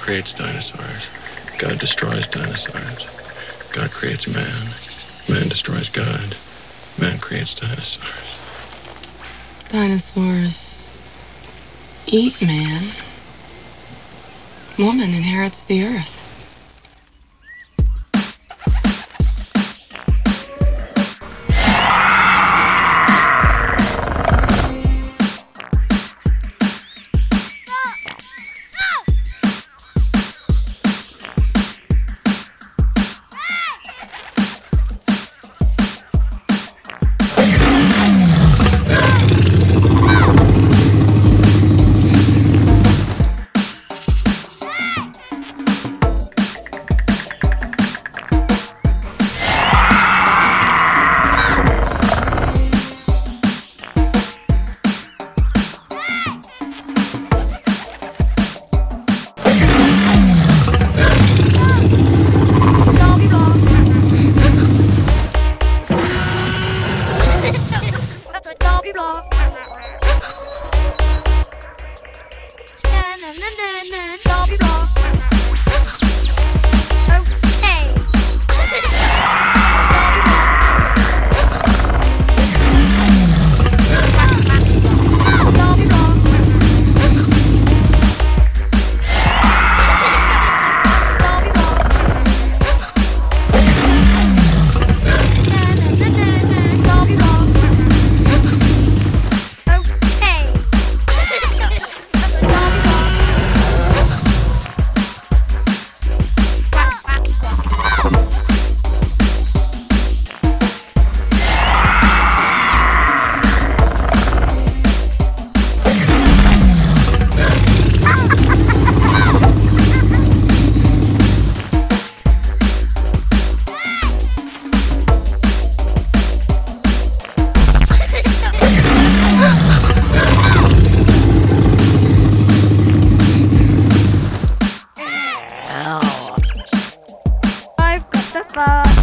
creates dinosaurs. God destroys dinosaurs. God creates man. Man destroys God. Man creates dinosaurs. Dinosaurs eat man. Woman inherits the earth. I've got the fur.